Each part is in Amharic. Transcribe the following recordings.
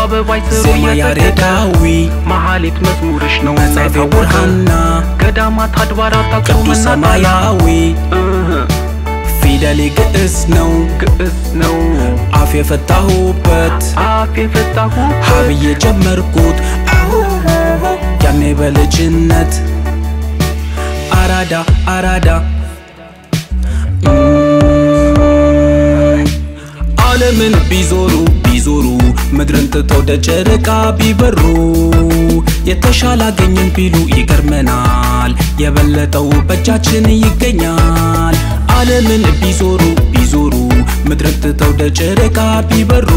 አበባይ ስሩ ዜማ የተቀዳ ያሬዳዊ መሐሌት መዝሙርሽ ነው የታወቀ ብርሃና ገዳማት አድባራት አክሱምና ሰማያዊ ፊደሌ ግዕዝ ነው ግዕዝ ነው አፍ የፈታሁበት አፍ የፈታሁ ሀብዬ ጀመርኩት ያኔ በልጅነት አራዳ አራዳ ዓለምን ቢዞሩ ቢዞሩ ምድርን ትተው ወደ ቢበሩ የተሻለ አገኘን ቢሉ ይገርመናል። የበለጠው በእጃችን ይገኛል። ዓለምን ቢዞሩ ቢዞሩ ምድርን ትተው ወደ ጨረቃ ቢበሩ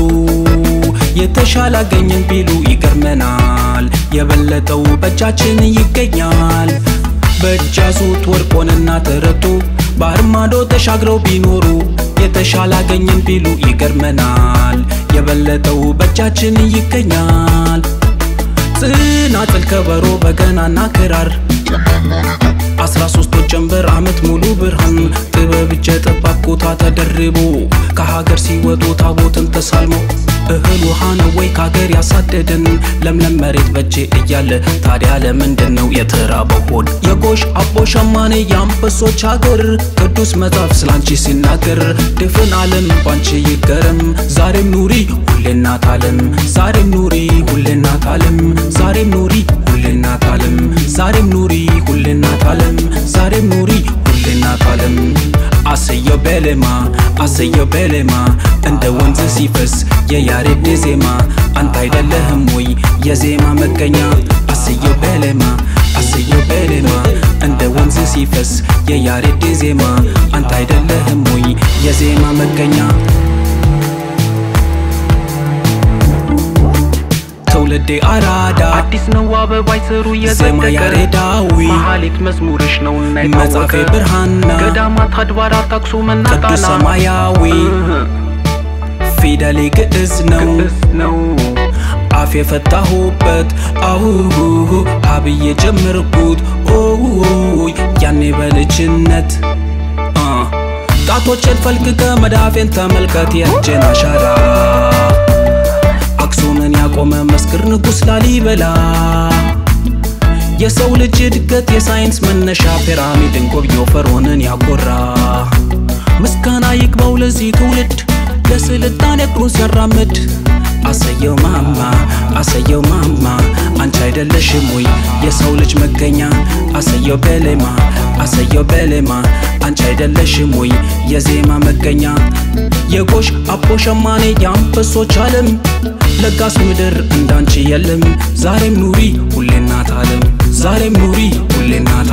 የተሻለ አገኘን ቢሉ ይገርመናል። የበለጠው በእጃችን ይገኛል። በእጅ ያዙት ወርቆንና ተረቶ ባህር ማዶ ተሻግረው ቢኖሩ የተሻለ አገኘን ቢሉ ይገርመናል። የበለጠው በእጃችን ይገኛል። ጽናጽል፣ ከበሮ፣ በገናና ክራር አስራ ሶስቶች ጀንበር አመት ሙሉ ብርሃን ጥበብ እጀ ጠባብ ኩታ ተደርቦ ከሀገር ሲወጡ ታቦትን ተሳልሞ ውሃ ነው ወይ ከሀገር ያሳደደን ለምለም መሬት በጄ እያለ ታዲያ ለምንድን ነው የተራበው ሆድ? የጎሽ አቦ ሸማኔ የአንበሶች ሀገር ቅዱስ መጽሐፍ ስላንቺ ሲናገር ድፍን ዓለም ባንቺ ይገረም። ዛሬም ኑሪ ሁሌ እናት ዓለም ዛሬም ኑሪ አሰየው በሌማ አሰየው በሌማ እንደ ወንዝ ሲፈስ የያሬድ ዜማ አንተ አይደለህም ወይ የዜማ መገኛ አሰየው በሌማ አሰየው በሌማ እንደ ወንዝ ሲፈስ የያሬድ ዜማ አንተ አይደለህም ወይ የዜማ መገኛ ትውልዴ አራዳ አዲስ ነው አበባይ ስሩ የጸደቀ ያሬዳዊ መሐሌት መዝሙርሽ ነው እና መጽሐፌ የታወቀ ብርሃና ገዳማት አድባራት አክሱምና ቅዱስ ጣና ሰማያዊ እህ፣ ፊደሌ ግዕዝ ነው አፍ የፈታሁበት አሁሁ ሀብዬ ጀመርኩት ኦይ ያኔ በልጅነት ጣቶችን ፈልቅቀ መዳፌን ተመልከት የእጄን አሻራ አክሱምን ያቆመ መስክር ንጉሥ ላሊበላ። የሰው ልጅ እድገት የሳይንስ መነሻ ፒራሚድን ጎብኞ ፈርዖንን ያኮራ። ምስጋና ይግባው ለዚህ ትውልድ ለስልጣኔ እግሩን ሲያራምድ። አሰየው ማማ አሰየው ማማ አንቺ አይደለሽም ወይ የሰው ልጅ መገኛ? አሰየው በሌማ አሰየው በሌማ አንቺ አይደለሽም ወይ የዜማ መገኛ? የጎሽ አቦ ሸማኔ የአንበሶች ዓለም ለጋስ ምድር እንዳንቺ የለም። ዛሬም ኑሪ ሁሌ እናት ዓለም ዛሬም ኑሪ ሁሌ እናት